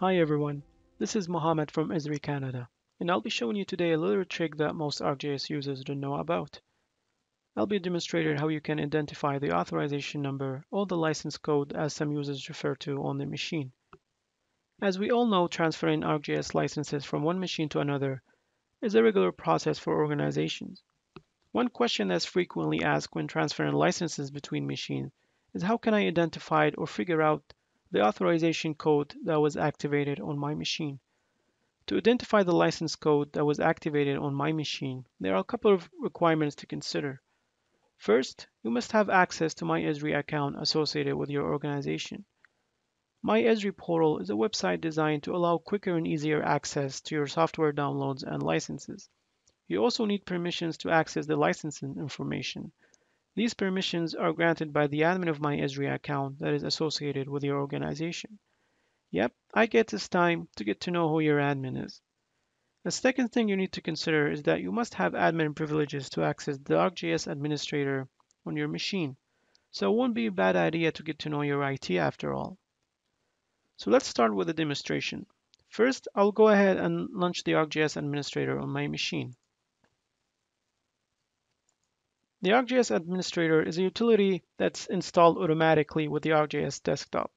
Hi everyone, this is Mohammed from Esri Canada, and I'll be showing you today a little trick that most ArcGIS users don't know about. I'll be demonstrating how you can identify the authorization number or the license code as some users refer to on the machine. As we all know, transferring ArcGIS licenses from one machine to another is a regular process for organizations. One question that's frequently asked when transferring licenses between machines is how can I identify or figure out the authorization code that was activated on my machine. To identify the license code that was activated on my machine, there are a couple of requirements to consider. First, you must have access to My Esri account associated with your organization. My Esri portal is a website designed to allow quicker and easier access to your software downloads and licenses. You also need permissions to access the licensing information. These permissions are granted by the admin of my Esri account that is associated with your organization. Yep, I get it's time to get to know who your admin is. The second thing you need to consider is that you must have admin privileges to access the ArcGIS administrator on your machine. So it won't be a bad idea to get to know your IT after all. So let's start with a demonstration. First, I'll go ahead and launch the ArcGIS administrator on my machine. The ArcGIS Administrator is a utility that's installed automatically with the ArcGIS desktop,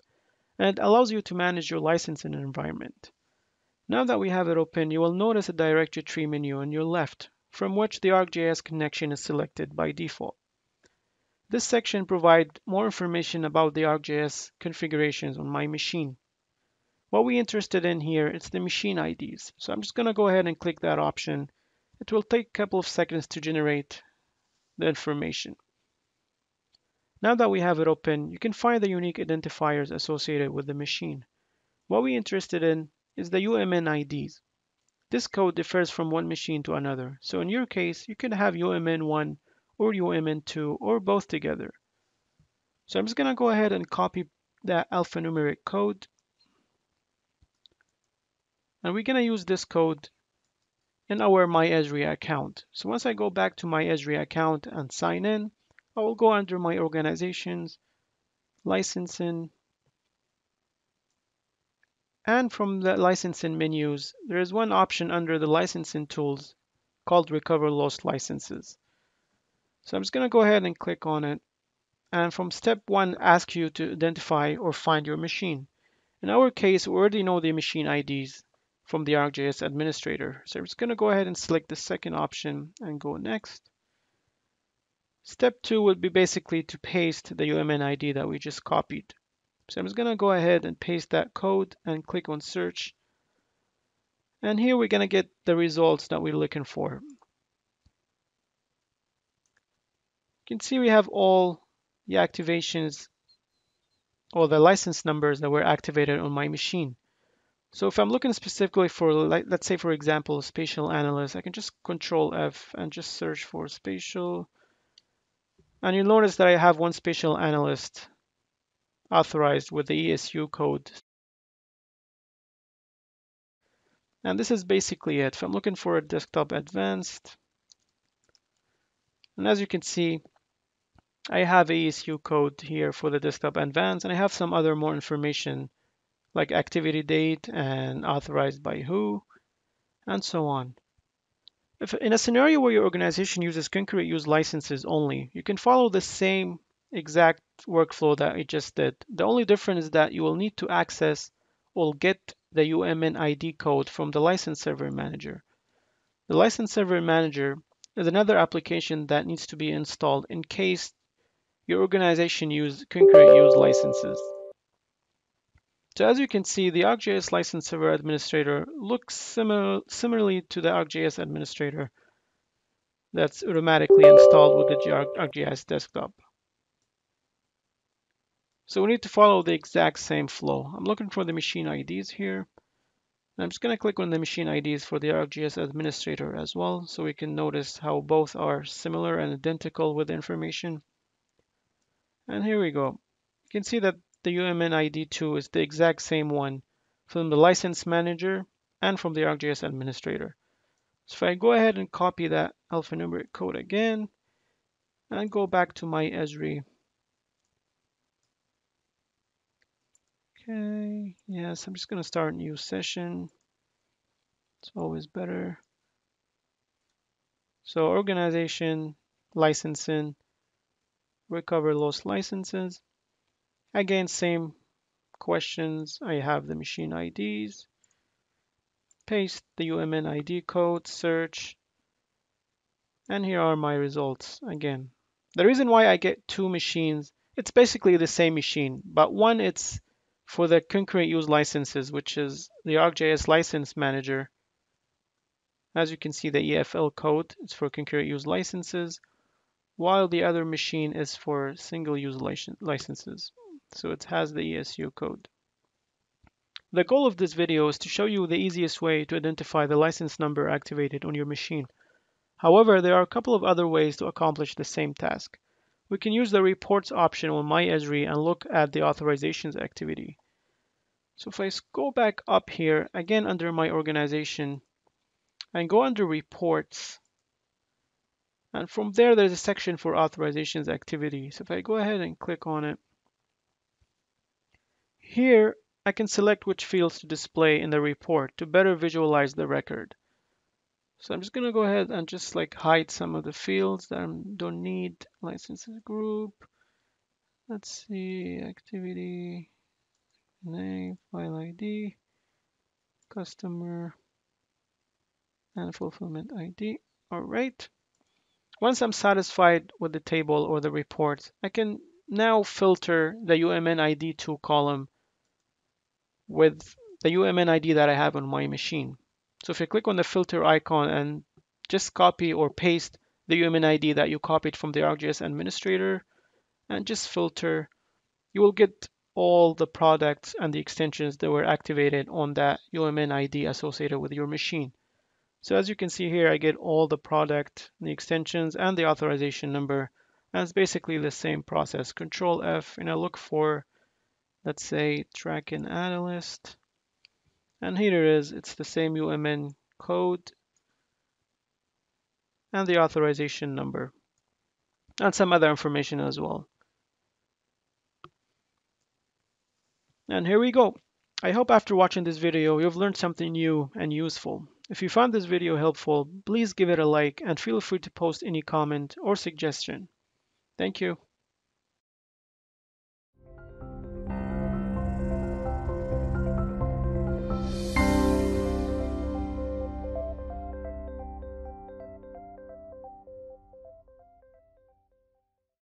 and it allows you to manage your license and environment. Now that we have it open, you will notice a directory tree menu on your left, from which the ArcGIS connection is selected by default. This section provides more information about the ArcGIS configurations on my machine. What we're interested in here is the machine IDs. So I'm just going to go ahead and click that option. It will take a couple of seconds to generate the information. Now that we have it open, you can find the unique identifiers associated with the machine. What we're interested in is the UMN IDs. This code differs from one machine to another. So in your case, you can have UMN1 or UMN2 or both together. So I'm just going to go ahead and copy that alphanumeric code. And we're going to use this code in our My Esri account. So once I go back to my Esri account and sign in, I will go under my organizations, licensing, and from the licensing menus, there is one option under the licensing tools called recover lost licenses. So I'm just going to go ahead and click on it. And from step one, ask you to identify or find your machine. In our case, we already know the machine IDs from the ArcGIS administrator. So I'm just going to go ahead and select the second option and go next. Step two would be basically to paste the UMN ID that we just copied. So I'm just going to go ahead and paste that code and click on search. And here we're going to get the results that we're looking for. You can see we have all the activations or the license numbers that were activated on my machine. So if I'm looking specifically for, let's say, for example, spatial analyst, I can just control F and just search for spatial. And you'll notice that I have one spatial analyst authorized with the ESU code. And this is basically it. If I'm looking for a desktop advanced, and as you can see, I have ESU code here for the desktop advanced, and I have some other more information like activity date and authorized by who, and so on. If in a scenario where your organization uses concurrent use licenses only, you can follow the same exact workflow that I just did. The only difference is that you will need to access or get the UMN ID code from the license server manager. The license server manager is another application that needs to be installed in case your organization use concurrent use licenses. So as you can see, the ArcGIS License Server Administrator looks similar, similarly to the ArcGIS Administrator that's automatically installed with the ArcGIS desktop. So we need to follow the exact same flow. I'm looking for the machine IDs here. I'm just going to click on the machine IDs for the ArcGIS Administrator as well, so we can notice how both are similar and identical with information. And here we go. You can see that the UMN ID2 is the exact same one from the license manager and from the ArcGIS administrator. So if I go ahead and copy that alphanumeric code again and go back to my Esri, Okay, yes, I'm just going to start a new session. It's always better. So organization, licensing, recover lost licenses. Again, same questions. I have the machine IDs. Paste the UMN ID code, search, and here are my results again. The reason why I get two machines, it's basically the same machine, but one it's for the concurrent use licenses, which is the ArcGIS license manager. As you can see, the EFL code is for concurrent use licenses, while the other machine is for single use licenses. So it has the ESU code. The goal of this video is to show you the easiest way to identify the license number activated on your machine. However, there are a couple of other ways to accomplish the same task. We can use the reports option on my Esri and look at the authorizations activity. So if I go back up here, again under my organization, and go under reports, and from there, there's a section for authorizations activity. So if I go ahead and click on it, here I can select which fields to display in the report to better visualize the record. So I'm just going to go ahead and just like hide some of the fields that I don't need. Licenses group. Let's see, activity, name, file ID, customer, and fulfillment ID. All right. Once I'm satisfied with the table or the report, I can now filter the UMN ID2 column with the UMN ID that I have on my machine. So if you click on the filter icon and just copy or paste the UMN ID that you copied from the ArcGIS administrator and just filter, you will get all the products and the extensions that were activated on that UMN ID associated with your machine. So as you can see here, I get all the product, the extensions, and the authorization number. And it's basically the same process. Control F, and I look for, let's say, tracking analyst. And here it is, it's the same UMN code and the authorization number and some other information as well. And here we go. I hope after watching this video you've learned something new and useful. If you found this video helpful, please give it a like and feel free to post any comment or suggestion. Thank you.